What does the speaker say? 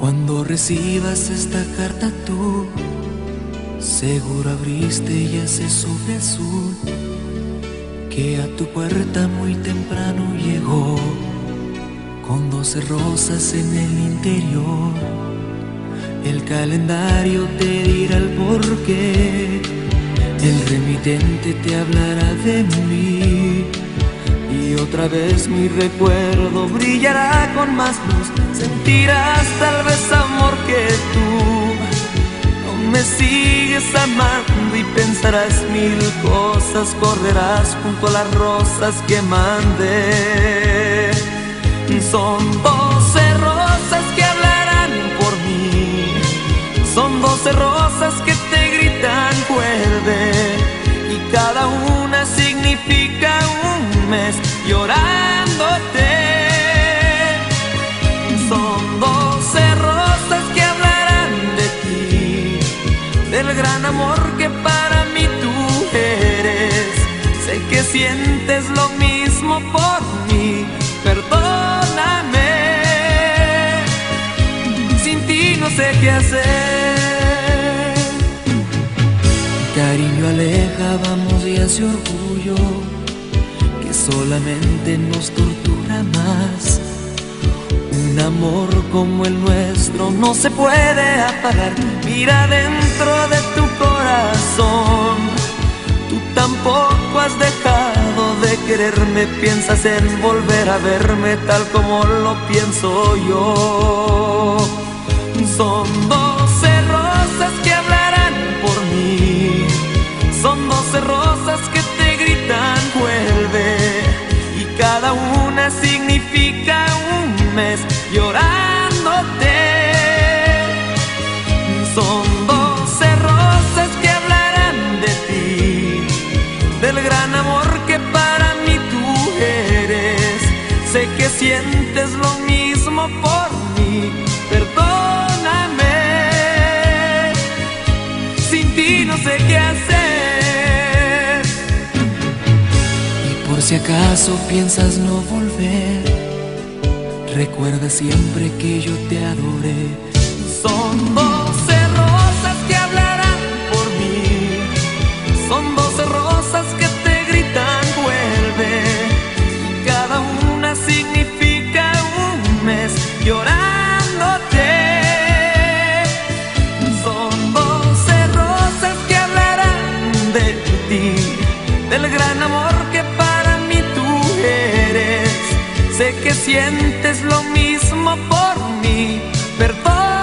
Cuando recibas esta carta tú, seguro abriste ya ese sobre azul que a tu puerta muy temprano llegó con doce rosas en el interior. El calendario te dirá el porqué, el remitente te hablará de mí y otra vez mi recuerdo brillará con más luz. Tal vez amor que tú no me sigues amando y pensarás mil cosas. Correrás junto a las rosas que mandé. Son doce rosas que hablarán por mí. Son doce rosas que te gritan vuelve y cada una significa un mes llorándote. Del gran amor que para mí tú eres. Sé que sientes lo mismo por mí, perdóname. Sin ti no sé qué hacer. Cariño aleja, vamos y hace orgullo que solamente nos tortura más. Un amor como el nuestro no se puede apagar. Mira dentro de tu corazón. Tú tampoco has dejado de quererme. Piensas en volver a verme tal como lo pienso yo. Son doce rosas que hablarán por mí. Son doce rosas que Del gran amor que para mí tú eres. Sé que sientes lo mismo por mí. Perdóname. Sin ti no sé qué hacer. Y por si acaso piensas no volver, recuerda siempre que yo te adoré. Son Sé que sientes lo mismo por mí, perdón.